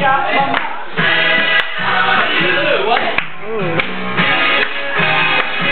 Got him.